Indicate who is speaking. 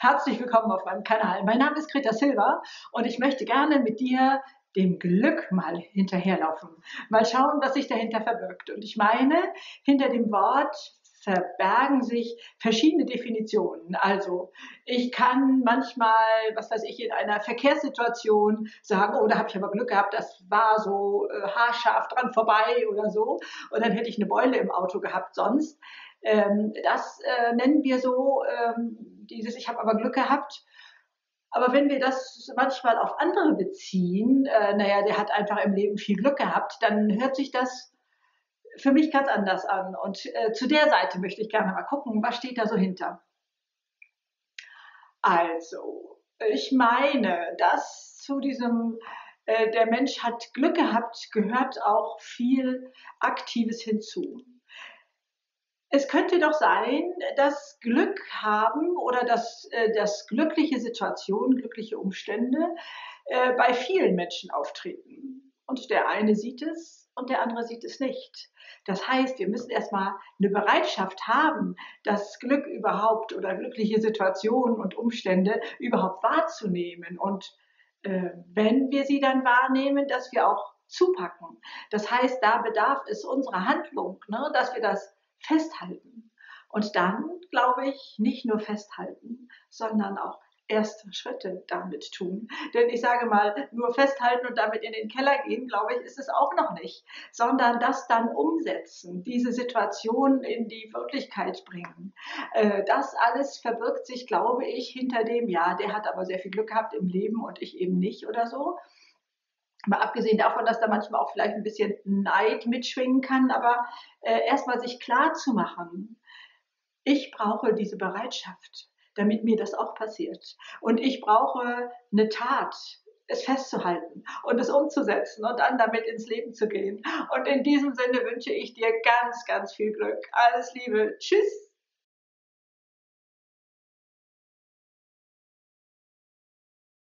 Speaker 1: Herzlich willkommen auf meinem Kanal. Mein Name ist Greta Silva und ich möchte gerne mit dir dem Glück mal hinterherlaufen. Mal schauen, was sich dahinter verbirgt. Und ich meine, hinter dem Wort verbergen sich verschiedene Definitionen. Also ich kann manchmal, was weiß ich, in einer Verkehrssituation sagen, oh, da habe ich aber Glück gehabt, das war so äh, haarscharf dran vorbei oder so. Und dann hätte ich eine Beule im Auto gehabt sonst. Ähm, das äh, nennen wir so ähm, dieses, ich habe aber Glück gehabt. Aber wenn wir das manchmal auf andere beziehen, äh, naja, der hat einfach im Leben viel Glück gehabt, dann hört sich das für mich ganz anders an. Und äh, zu der Seite möchte ich gerne mal gucken, was steht da so hinter. Also, ich meine, dass zu diesem, äh, der Mensch hat Glück gehabt, gehört auch viel Aktives hinzu. Es könnte doch sein, dass Glück haben oder dass, äh, dass glückliche Situationen, glückliche Umstände äh, bei vielen Menschen auftreten. Und der eine sieht es und der andere sieht es nicht. Das heißt, wir müssen erstmal eine Bereitschaft haben, das Glück überhaupt oder glückliche Situationen und Umstände überhaupt wahrzunehmen. Und äh, wenn wir sie dann wahrnehmen, dass wir auch zupacken. Das heißt, da bedarf es unserer Handlung, ne, dass wir das festhalten. Und dann, glaube ich, nicht nur festhalten, sondern auch erste Schritte damit tun. Denn ich sage mal, nur festhalten und damit in den Keller gehen, glaube ich, ist es auch noch nicht, sondern das dann umsetzen, diese Situation in die Wirklichkeit bringen. Äh, das alles verbirgt sich, glaube ich, hinter dem, ja, der hat aber sehr viel Glück gehabt im Leben und ich eben nicht oder so. Mal abgesehen davon, dass da manchmal auch vielleicht ein bisschen Neid mitschwingen kann, aber äh, erstmal sich klar zu machen, ich brauche diese Bereitschaft, damit mir das auch passiert. Und ich brauche eine Tat, es festzuhalten und es umzusetzen und dann damit ins Leben zu gehen. Und in diesem Sinne wünsche ich dir ganz, ganz viel Glück. Alles Liebe. Tschüss.